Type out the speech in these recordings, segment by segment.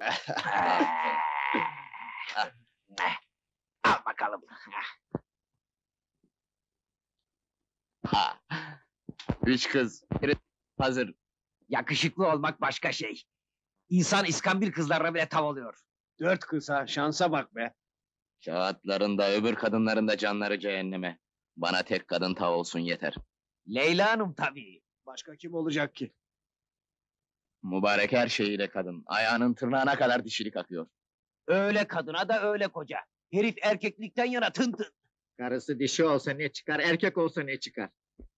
Al bakalım. Ha. Üç kız. biri Hazır. Yakışıklı olmak başka şey. İnsan iskambil kızlarına bile tav oluyor. Dört kısa, şansa bak be. Kağıtlarında öbür kadınların da canları cehenneme. Bana tek kadın tav olsun yeter. Leyla Hanım tabii. Başka kim olacak ki? Mübarek her şeyiyle kadın. Ayağının tırnağına kadar dişilik akıyor. Öyle kadına da öyle koca. Herif erkeklikten yana tın tın. Karısı dişi olsa ne çıkar, erkek olsa ne çıkar?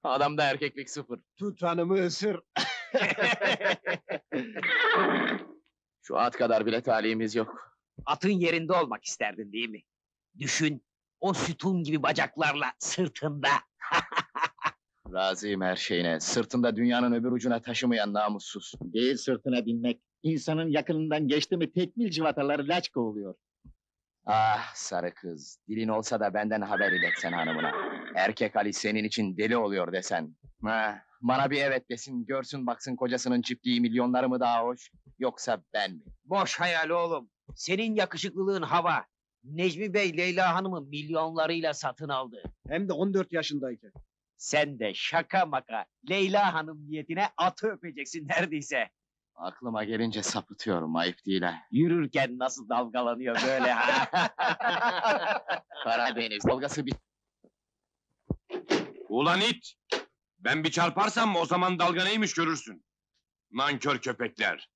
Adamda erkeklik sıfır. Tut hanımı ısır. Şu at kadar bile talihimiz yok. Atın yerinde olmak isterdin değil mi? Düşün, o sütun gibi bacaklarla sırtında. Razıyım her şeyine. Sırtında dünyanın öbür ucuna taşımayan namussuz. Değil sırtına binmek. İnsanın yakınından geçti mi tekmil civataları laçka oluyor. Ah sarı kız. Dilin olsa da benden haber iletsen hanımına. Erkek Ali senin için deli oluyor desen. Ha, bana bir evet desin, görsün baksın kocasının çiftliği milyonları mı daha hoş, yoksa ben mi? Boş hayal oğlum. Senin yakışıklılığın hava. Necmi Bey Leyla Hanım'ı milyonlarıyla satın aldı. Hem de 14 yaşındayken. Sen de şaka maka Leyla Hanım niyetine atı öpeceksin neredeyse. Aklıma gelince sapıtıyorum, ayıp değil ha. Yürürken nasıl dalgalanıyor böyle ha. Karadeniz dalgası bir Ulan it! Ben bir çarparsam o zaman dalga neymiş görürsün. Nankör köpekler.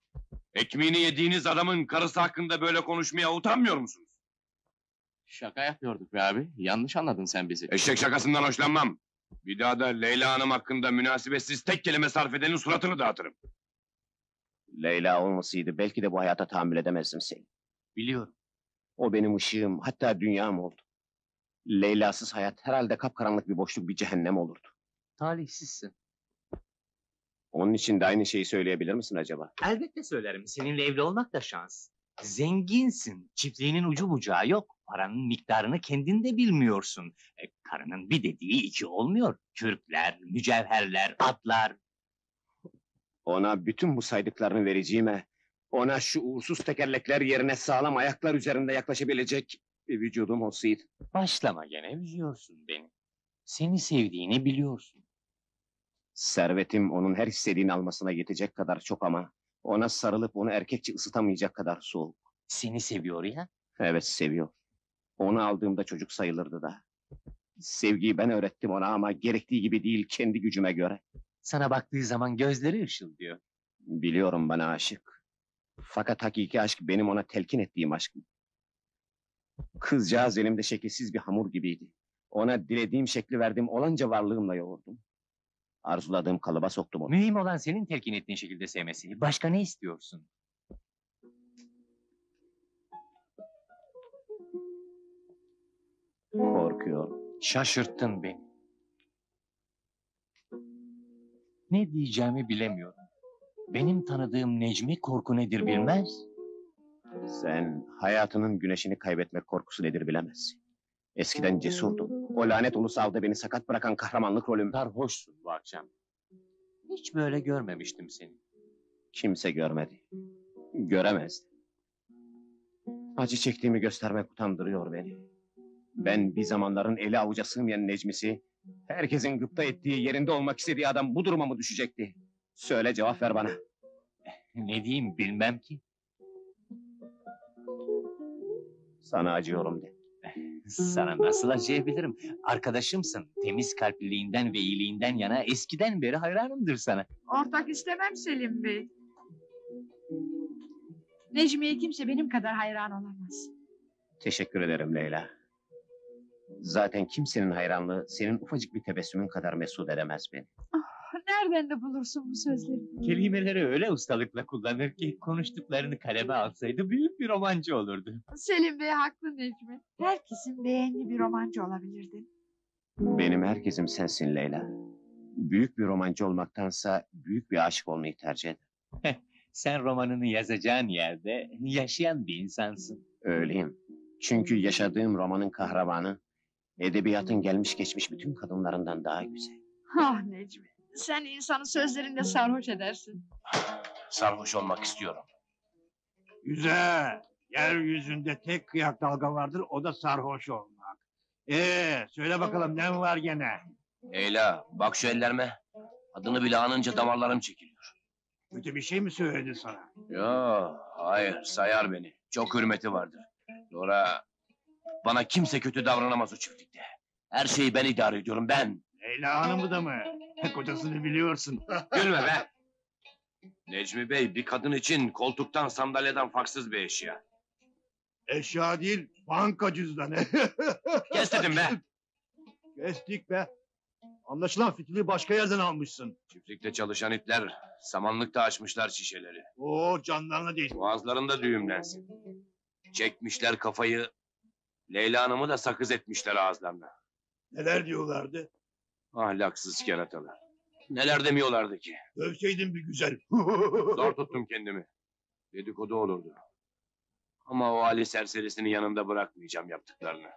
Ekmeğini yediğiniz adamın karısı hakkında böyle konuşmaya utanmıyor musunuz? Şaka yapıyorduk be abi. Yanlış anladın sen bizi. Eşek şakasından hoşlanmam. Bir daha da Leyla Hanım hakkında münasebetsiz tek kelime sarf edenin suratını dağıtırım. Leyla olmasaydı belki de bu hayata tahammül edemezdim seni. Biliyorum. O benim ışığım, hatta dünyam oldu. Leyla'sız hayat herhalde kapkaranlık bir boşluk, bir cehennem olurdu. Talihsizsin. Onun için de aynı şeyi söyleyebilir misin acaba? Elbette söylerim. Seninle evli olmak da şans. Zenginsin. Çiftliğinin ucu bucağı yok. Paranın miktarını kendin de bilmiyorsun. E, karının bir dediği iki olmuyor. Kürkler, mücevherler, atlar. Ona bütün bu saydıklarını vereceğime, ona şu uğursuz tekerlekler yerine sağlam ayaklar üzerinde yaklaşabilecek bir vücudum olsaydı. Başlama gene üzüyorsun beni. Seni sevdiğini biliyorsun. Servetim onun her istediğini almasına yetecek kadar çok ama ona sarılıp onu erkekçe ısıtamayacak kadar soğuk. Seni seviyor ya. Evet seviyor. Onu aldığımda çocuk sayılırdı da. Sevgiyi ben öğrettim ona ama gerektiği gibi değil kendi gücüme göre. Sana baktığı zaman gözleri ışıldıyor. Biliyorum bana aşık. Fakat hakiki aşk benim ona telkin ettiğim aşk. Kızcağız elimde şekilsiz bir hamur gibiydi. Ona dilediğim şekli verdim, olanca varlığımla yoğurdum. Arzuladığım kalıba soktum onu. Mühim olan senin telkin ettiğin şekilde sevmesi. Başka ne istiyorsun? Korkuyorum. Şaşırttın beni. Ne diyeceğimi bilemiyorum. Benim tanıdığım Necmi korku nedir bilmez. Sen hayatının güneşini kaybetmek korkusu nedir bilemezsin. Eskiden cesurdum. O lanet ulusalda beni sakat bırakan kahramanlık rolüm Sarhoşsun bu akşam. Hiç böyle görmemiştim seni. kimse görmedi. Göremezdi. Acı çektiğimi göstermek utandırıyor beni. Ben bir zamanların eli avuca sığmayan Necmisi, herkesin gıpta ettiği, yerinde olmak istediği adam bu duruma mı düşecekti? Söyle cevap ver bana. Ne diyeyim bilmem ki. Sana acıyorum de. Sana nasıl acıyabilirim? Arkadaşımsın. Temiz kalpliliğinden ve iyiliğinden yana eskiden beri hayranımdır sana. Ortak istemem Selim Bey. Necmiye kimse benim kadar hayran olamaz. Teşekkür ederim Leyla. Zaten kimsenin hayranlığı senin ufacık bir tebessümün kadar mesut edemez beni. Nereden de bulursun bu sözleri? Kelimeleri öyle ustalıkla kullanır ki konuştuklarını kaleme alsaydı büyük bir romancı olurdu. Selim Bey haklı Necmi. Herkesin beğendiği bir romancı olabilirdin. Benim herkesim sensin Leyla. Büyük bir romancı olmaktansa büyük bir aşık olmayı tercih ederim. Sen romanını yazacağın yerde yaşayan bir insansın. Öyleyim. Çünkü yaşadığım romanın kahramanı edebiyatın gelmiş geçmiş bütün kadınlarından daha güzel. Ah Necmi. Sen insanı sözlerinde sarhoş edersin. Sarhoş olmak istiyorum. Güzel. Yeryüzünde tek kıyak dalga vardır, o da sarhoş olmak. Ee, söyle bakalım ne var gene? Leyla bak şu ellerime. Adını bile anınca damarlarım çekiliyor. Kötü bir şey mi söyledi sana? Yo hayır sayar beni. Çok hürmeti vardır. Sonra bana kimse kötü davranamaz o çiftlikte. Her şeyi ben idare ediyorum ben. Leyla Hanım'ı da mı? Kocasını biliyorsun. Gülme be. Necmi Bey bir kadın için koltuktan sandalyeden farksız bir eşya. Eşya değil, banka cüzdanı. Kes dedim be. Kestik be. Anlaşılan fitili başka yerden almışsın. Çiftlikte çalışan itler samanlıkta açmışlar şişeleri. Oo canlarına değil. Boğazlarında düğümlensin. Çekmişler kafayı. Leyla Hanım'ı da sakız etmişler ağızlarına. Neler diyorlardı? Ahlaksız keratalar. Neler demiyorlardı ki. Dövseydin bir güzel. Zor tuttum kendimi. Dedikodu olurdu. Ama o Ali serserisinin yanında bırakmayacağım yaptıklarını.